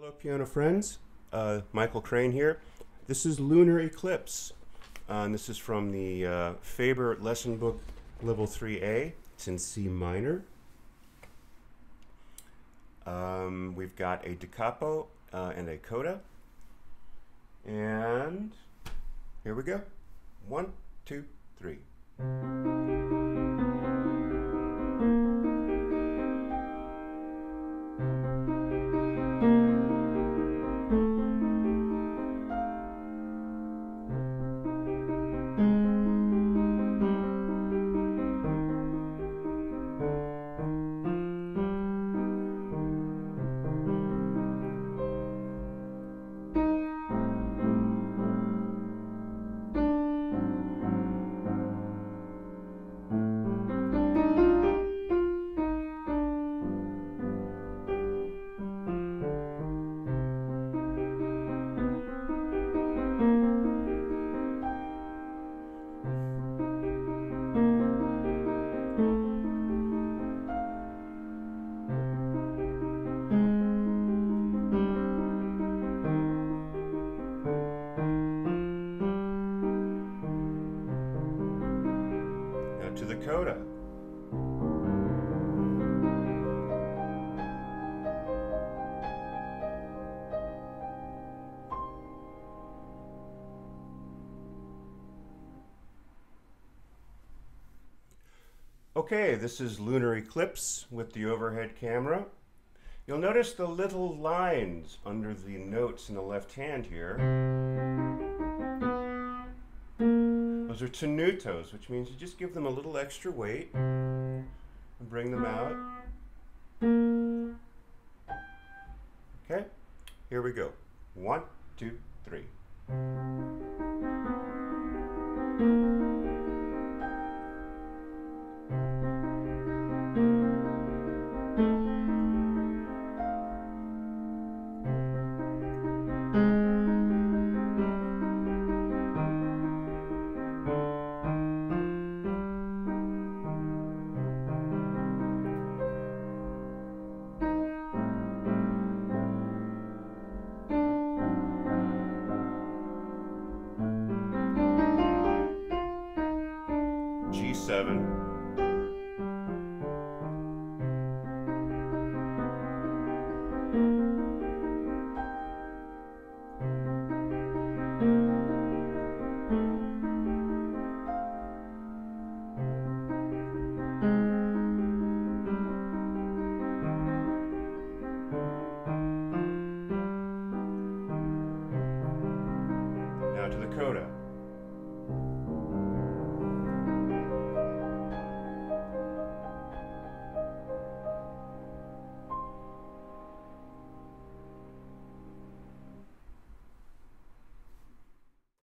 Hello, piano friends. Uh, Michael Crane here. This is Lunar Eclipse. Uh, and this is from the uh, Faber Lesson Book Level 3A. It's in C minor. Um, we've got a da capo uh, and a coda. And here we go. One, two, three. To the coda. Okay, this is Lunar Eclipse with the overhead camera. You'll notice the little lines under the notes in the left hand here. Those are tenutos, which means you just give them a little extra weight and bring them out. Okay, here we go. One, two, three. G7. Now to the coda.